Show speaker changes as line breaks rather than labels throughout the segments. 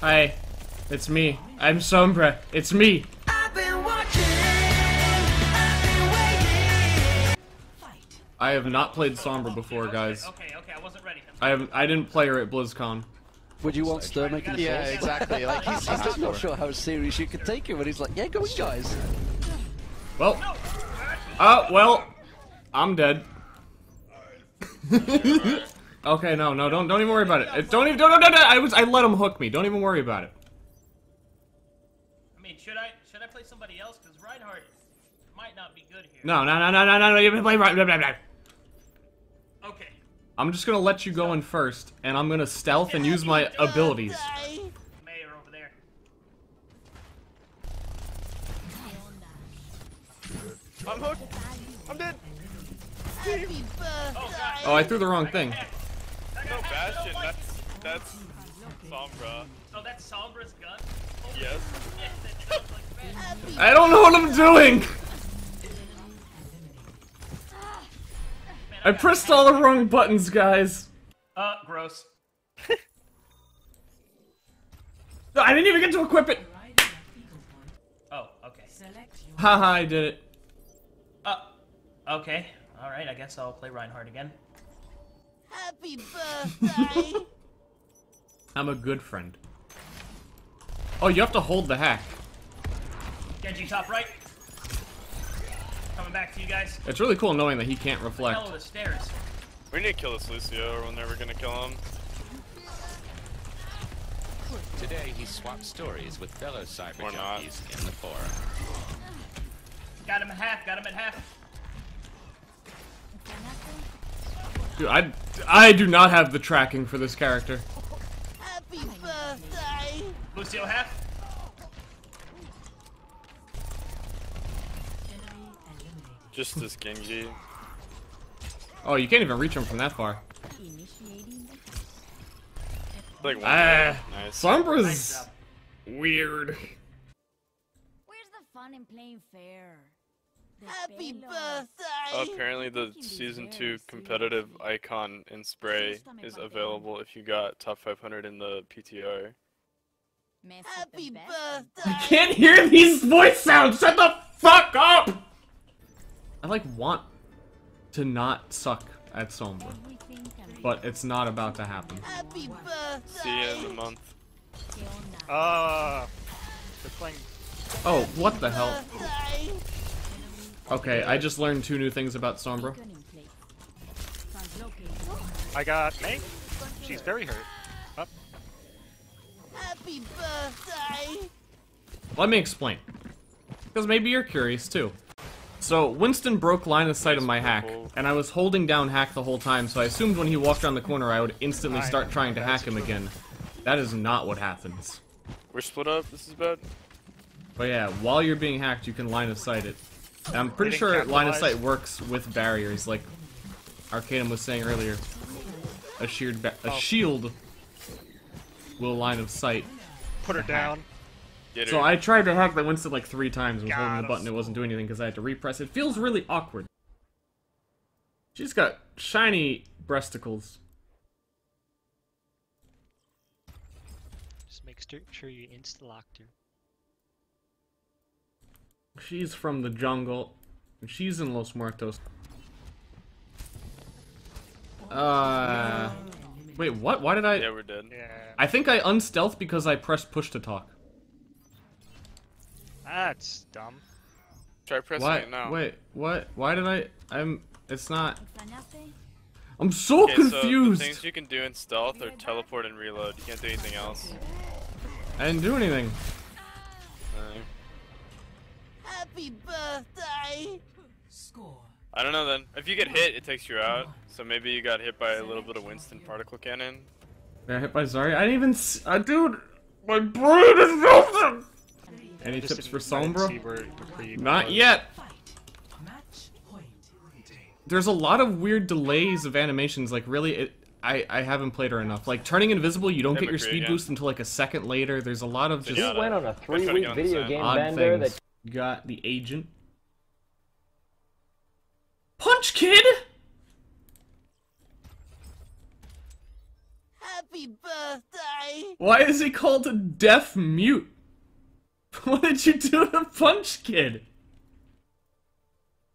Hi, it's me. I'm Sombra. It's me. I have not played Sombra before, guys.
Okay, okay, I wasn't ready.
I haven't. I didn't play her at BlizzCon.
Would you want Ster making a
Yeah,
sauce?
exactly. Like he's,
He's just not sure how serious you can take him, and he's like, "Yeah, go on, guys."
Well. Oh well. I'm dead. okay, no, no, don't, don't even worry about it. Don't even, don't, don't, don't, don't. I was, I let him hook me. Don't even worry about it.
I mean, should I should I play somebody else? Because Reinhardt might not be good here.
No, no, no, no, no, no, no. You play right. Blah, blah, blah.
Okay.
I'm just gonna let you go in first, and I'm gonna stealth and use my abilities.
Mayor over there.
I'm hooked. I'm dead.
Oh, I threw the wrong thing.
No, Bastion, that's that's Sombra.
Oh, that's Sombra's gun.
Yes.
I don't know what I'm doing. I pressed all the wrong buttons, guys.
Uh, gross.
No, I didn't even get to equip it.
Oh, okay.
Haha, I did it.
Uh, okay. All right. I guess I'll play Reinhardt again.
Happy birthday!
I'm a good friend. Oh, you have to hold the hack.
Genji top right. Coming back to you guys.
It's really cool knowing that he can't reflect.
Hell of the stairs.
We need to kill this Lucio, or we're never gonna kill him.
Today he swapped stories with fellow cyber
Or not.
junkies in the forum.
Got him at half. Got him at half.
Dude, I, I do not have the tracking for this character.
Happy birthday!
Lucio half.
Just this Genji.
Oh, you can't even reach him from that far.
Like one
Ah,
hit. Nice.
Nice
Sombra's
job.
weird.
Where's the fun in playing fair? The
Happy
pelos.
birthday!
Apparently, the season two competitive icon in spray is available if you got top 500 in the PTR.
Happy birthday!
I can't hear these voice sounds. Shut the fuck up. I like want to not suck at Sombra,
Everything can be
but it's not about to happen.
Happy birthday!
See you in a month.
¿Qué onda?
Uh, they're playing.
Oh, what the hell?
Birthday!
Okay, I just learned two new things about Sombra.
Beacon in place. Translocating.
I got Mei. She's very hurt. Up.
Happy birthday!
Let me explain. Because maybe you're curious too. So, Winston broke line of sight of my hack, and I was holding down hack the whole time, so I assumed when he walked around the corner I would instantly start trying to hack him again. That is not what happens.
We're split up. This is bad.
But yeah, while you're being hacked, you can line of sight it. And I'm pretty
Didn't
sure line of sight works with barriers, like Arcanum was saying earlier. A sheared ba- a
Oh.
shield will line of sight.
Put her down.
Get her.
So I tried to hack that Winston like three times and was holding the button. It wasn't doing anything because I had to repress. It feels really awkward. She's got shiny breasticles.
Just make sure you insta locked her.
She's from the jungle. and She's in Los Muertos. Uh, wait, what? Why did I?
yeah, we're dead.
Yeah.
I think I unstealth because I pressed push to talk.
That's dumb.
Try pressing
Why?
it now.
Wait, what? Why did I? I'm. It's not. I'm so
Okay, so the
confused.
things you can do in stealth are teleport and reload. You can't do anything else.
I didn't do anything.
Happy birthday! Score.
I don't know then. If you get hit, it takes you out. So maybe you got hit by a little bit of Winston particle cannon.
Got hit by Zarya. I didn't even. s uh, dude, my brain is melting. Any
Just
tips for
didn't-
Sombra?
didn't see where McCree
Not
was.
yet. There's a lot of weird delays of animations. Like really, it, I I haven't played her enough. Like turning invisible, you don't
Hey,
get your speed
again.
boost until like a second later. There's a lot of just
Yeah.
We went on a
Let's try to
three-week
get on the
video game
odd
bender that
You got the agent. Punch Kid.
Happy birthday!
Why is he called a deaf mute? What did you do to Punch Kid?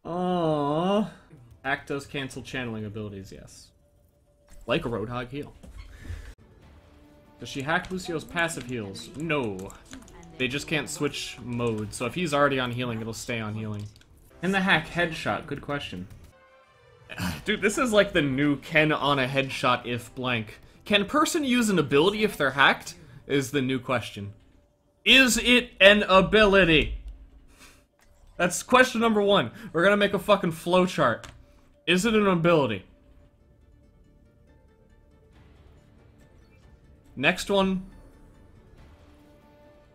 Aww. Act does cancel channeling abilities, yes. Like a Roadhog heal. Does she hack Lucio's passive heals? No. They just can't switch mode, so if he's already on healing, it'll stay on healing. And the hack headshot, good question. Dude, this is like the new Can Ana headshot if blank. Can person use an ability if they're hacked? Is the new question. Is it an ability? That's question number one. We're gonna make a fucking flowchart. Is it an ability? Next one.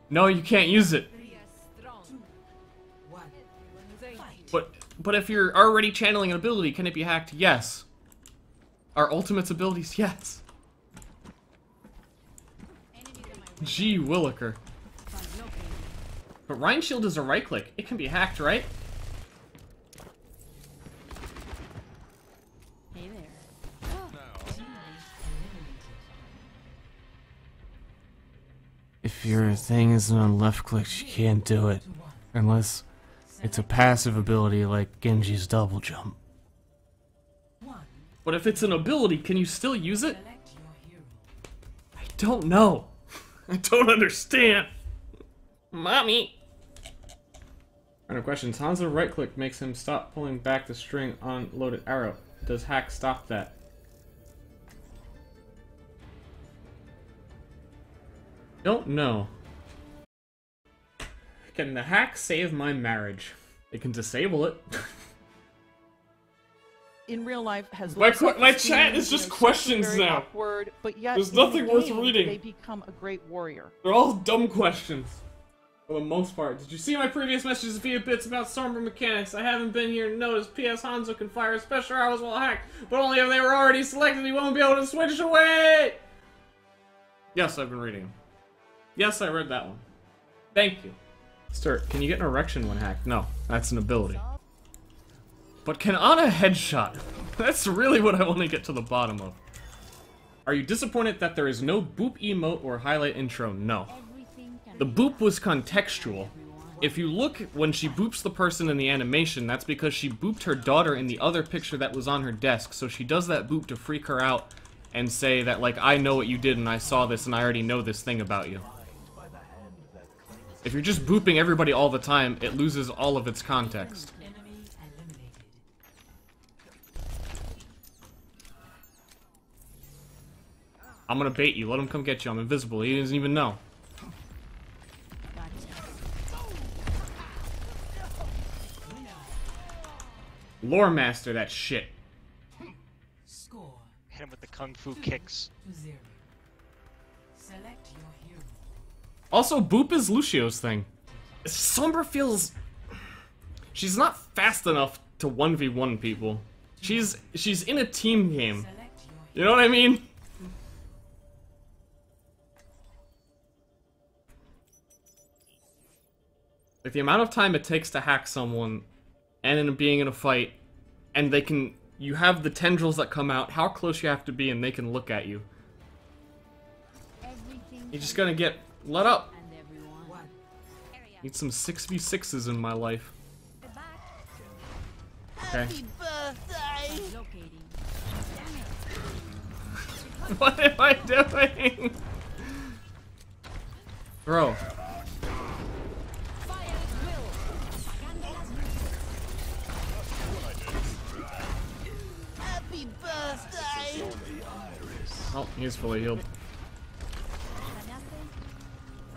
No, you can't use it. But but if you're already channeling an ability, can it be hacked? Yes. Our ultimates abilities? Yes. Gee Williker. But Rein Shield is a right click. It can be hacked, right? Your thing isn't on left click, you can't do it. Unless it's a passive ability like Genji's double jump. But if it's an ability, can you still use it? I don't know. I don't understand. Mommy. Random questions. Hanzo right click makes him stop pulling back the string on loaded arrow. Does hack stop that? Don't know. Can the hack save my marriage? It can disable it.
in real life has
My
low
my chat is just questions now.
Awkward, but yet
There's
in the
nothing worth
game,
reading.
They become a great warrior.
They're all dumb questions. For the most part. Did you see my previous messages via bits about Sombra mechanics? I haven't been here to notice PS Hanzo can fire special arrows while hacked, but only if they were already selected. He won't be able to switch away! Yes, I've been reading them. Yes, I read that one. Thank you. Sturt, can you get an erection when hacked? No, that's an ability. But can Ana headshot? That's really what I want to get to the bottom of. Are you disappointed that there is no boop emote or highlight intro? No. The boop was contextual. If you look when she boops the person in the animation, that's because she booped her daughter in the other picture that was on her desk. So she does that boop to freak her out and say that like I know what you did and I saw this and I already know this thing about you. If you're just booping everybody all the time, it loses all of its context. I'm gonna bait you. Let him come get you. I'm invisible. He doesn't even know. Lore master that shit. Score.
Hit him with the kung fu kicks.
Also, Boop is Lucio's thing. Sombra feels... She's not fast enough to 1v1 people. She's she's in a team game. You know what I mean? Like the amount of time it takes to hack someone and in being in a fight and they can you have the tendrils that come out, how close you have to be and they can look at you. You're just gonna get let up.
and.
Need some 6v6s in my life. Okay.
Happy.
What am I doing? Bro. Oh, he's fully healed.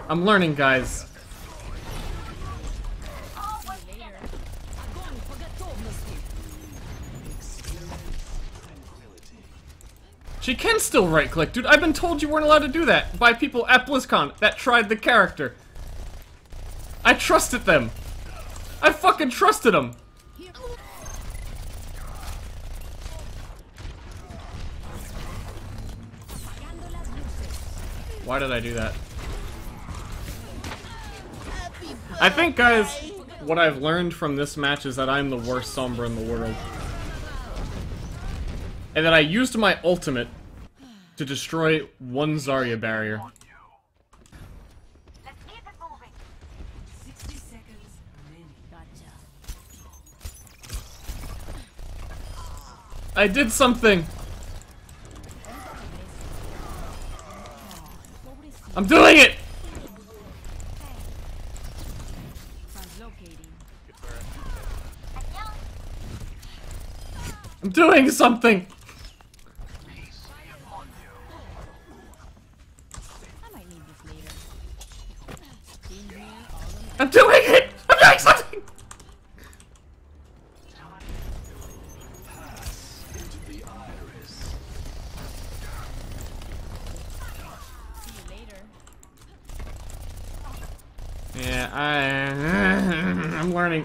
I'm learning, guys. She can still right click, dude. I've been told you weren't allowed to do that by people at BlizzCon that tried the character. I trusted them. I fucking trusted them. Why did I do that? I think, guys, what I've learned from this match is that I'm the worst Sombra in the world. And that I used my ultimate to destroy one Zarya barrier. I did something! I'm doing it! I'm doing something!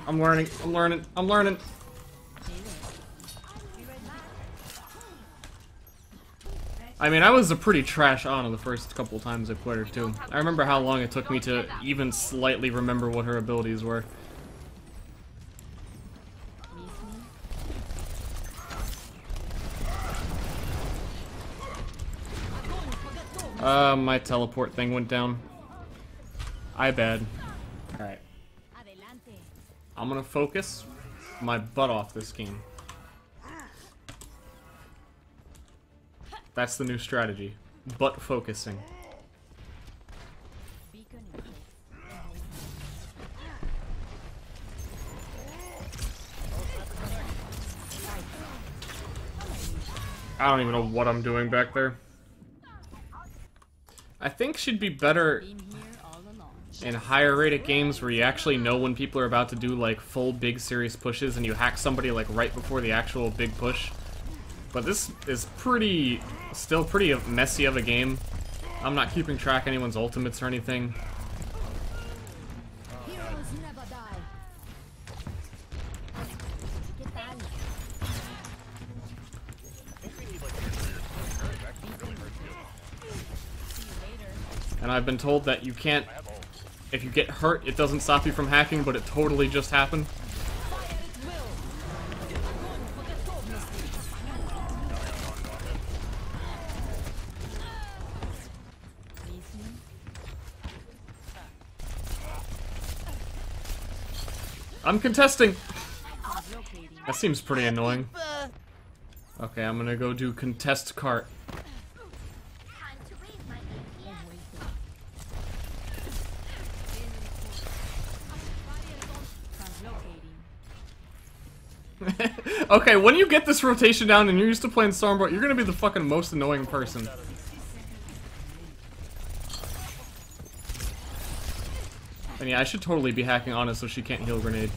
I'm learning, I'm learning, I'm learning. I mean, I was a pretty trash Ana the first couple times I played her too. I remember how long it took me to even slightly remember what her abilities were. Uh, my teleport thing went down. I bad. Alright. I'm gonna focus my butt off this game. That's the new strategy. Butt focusing. I don't even know what I'm doing back there. I think she'd be better
Been here all along.
in higher rated games where you actually know when people are about to do like full big serious pushes and you hack somebody like right before the actual big push. But this is pretty, still pretty messy of a game. I'm not keeping track of anyone's ultimates or anything.
Heroes never die. ¿Qué tal? See you later.
And I've been told that you can't, if you get hurt, it doesn't stop you from hacking, but it totally just happened. I'm contesting! That seems pretty annoying. Okay, I'm gonna go do contest cart. Okay, when you get this rotation down and you're used to playing Stormbot, you're gonna be the fucking most annoying person. And yeah, I should totally be hacking Ana so she can't heal grenade.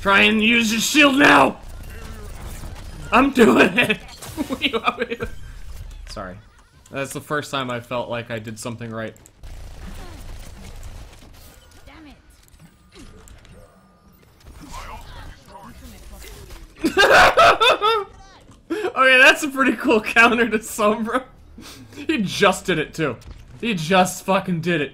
Try and use your shield now! I'm doing it! What are you out here? Sorry. That's the first time I felt like I did something right.
Damn it.
Okay, that's a pretty cool counter to Sombra. He just did it too. He just fucking did it.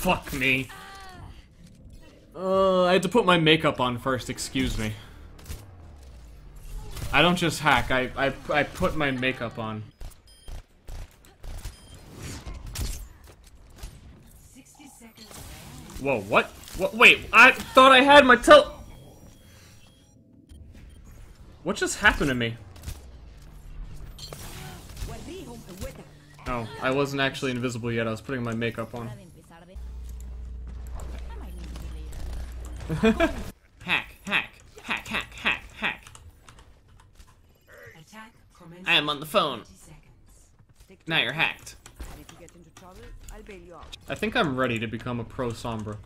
Fuck me. Uh, I had to put my makeup on first, excuse me. I don't just hack, I, I, I put my makeup on. Whoa, what? What? Wait, I thought I had my tel- What just happened to me? Oh, I wasn't actually invisible yet, I was putting my makeup on. Hack, hack, hack, hack, hack, hack. I am on the phone. Now you're hacked. I think I'm ready to become a pro Sombra.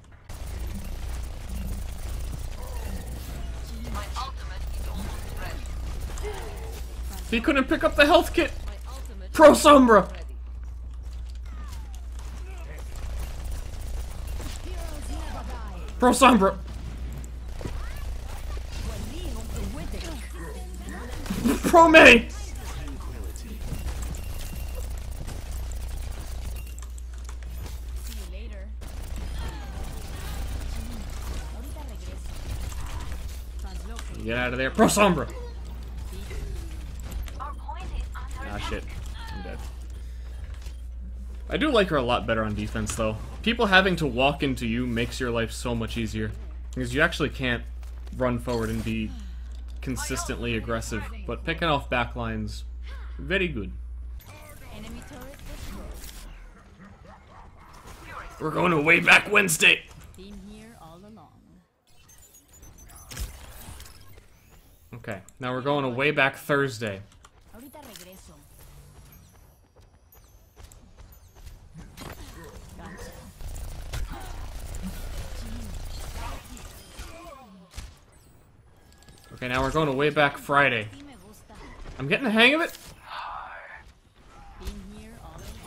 He couldn't pick up the health kit. Pro Sombra. Pro Sombra! Pro. Get out of there. Pro Sombra! Ah, shit. I'm dead. I do like her a lot better on defense, though. People having to walk into you makes your life so much easier. Because you actually can't run forward and be consistently aggressive. But picking off backlines, very good.
Enemy turret destroyed.
We're going to way back Wednesday!
Been here all along.
Okay, now we're going to way back Thursday. Okay, now we're going to way back Friday. I'm getting the hang of it.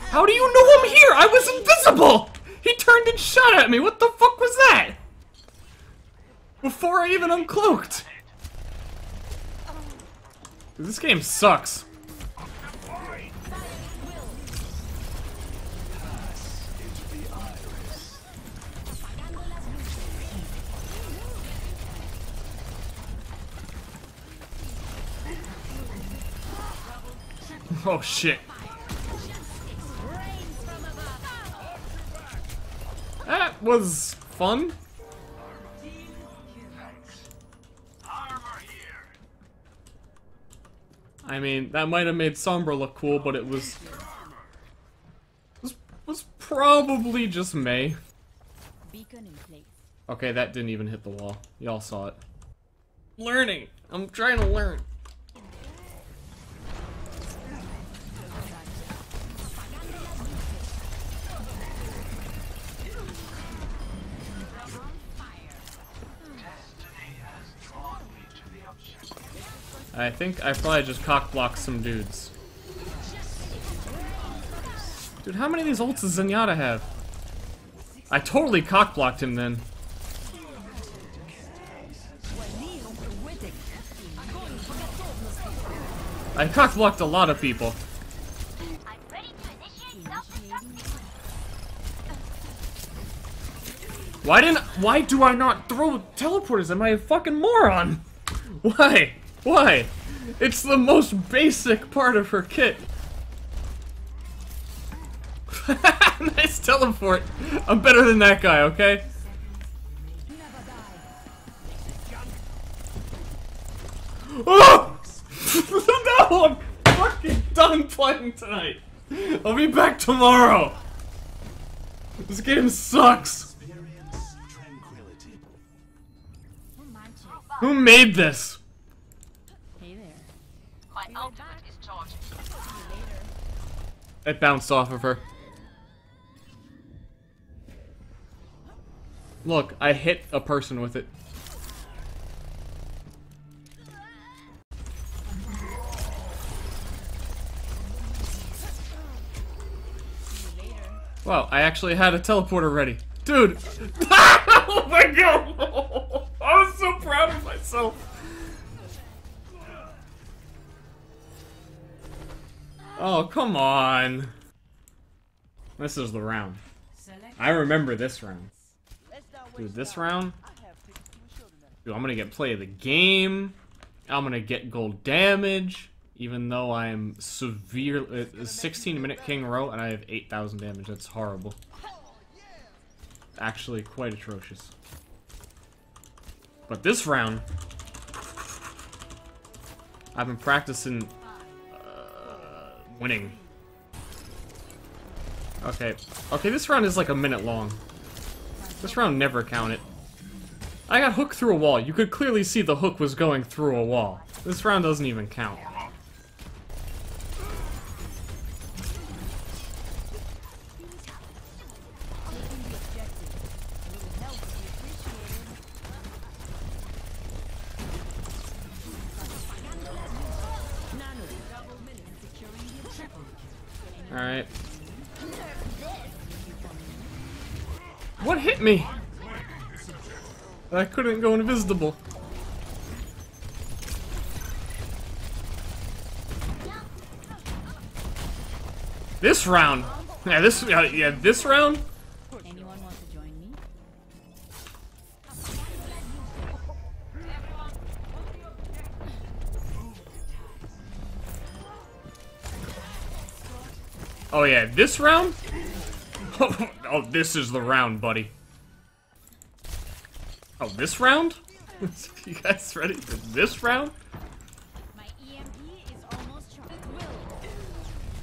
How do you know I'm here? I was invisible! He turned and shot at me. What the fuck was that? Before I even uncloaked. This game sucks. Oh shit. That was fun. I mean, that might have made Sombra look cool, but it was was, was probably just Mei.
Beacon in place.
Okay, that didn't even hit the wall. Y'all saw it. Learning. I'm trying to learn. I think I probably just cockblocked some dudes. Dude, how many of these ults does Zenyatta have? I totally cockblocked him then. I cockblocked a lot of people. Why didn't- why do I not throw teleporters? Am I a fucking moron? Why? Why? It's the most basic part of her kit. nice teleport. I'm better than that guy, okay? Oh! no! I'm fucking done playing tonight. I'll be back tomorrow. This game sucks. Who made this? It bounced off of her. Look, I hit a person with it. Wow, I actually had a teleporter ready. Dude! oh my god! I was so proud of myself. Oh, come on. This is the round. I remember this round. Dude, this round? Dude, I'm gonna get play of the game. I'm gonna get gold damage. Even though I'm severe, uh, 16 minute king row and I have 8,000 damage. That's horrible. Actually, quite atrocious. But this round, I've been practicing winning. Okay, okay, this round is like a minute long. This round never counted. I got hooked through a wall. You could clearly see the hook was going through a wall. This round doesn't even count. Couldn't go invisible. This round. Yeah, this yeah, yeah, this round.
Anyone want to join me?
Oh yeah, this round? oh, this is the round, buddy. Oh, this round? you guys ready for this round?
My EMP is almost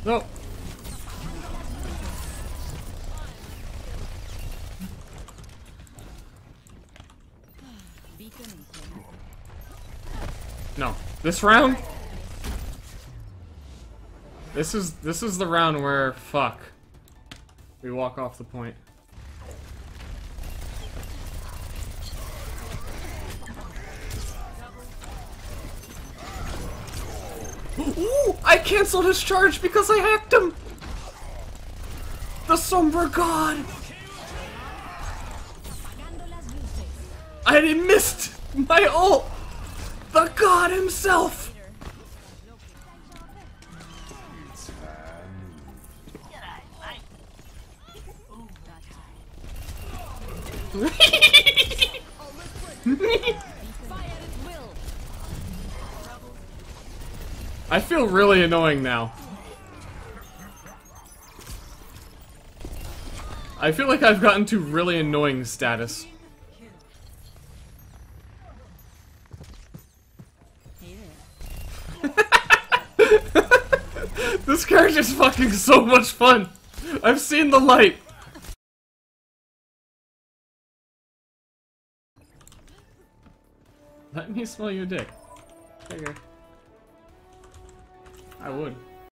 No.
Beacon in place.
No. This round? This is this is the round where fuck. We walk off the point. Ooh, I canceled his charge because I hacked him. The Sombra God. I missed my ult. The God himself. I feel really annoying now. I feel like I've gotten to really annoying status. This character's fucking so much fun. I've seen the light. Let me smell your dick. I would.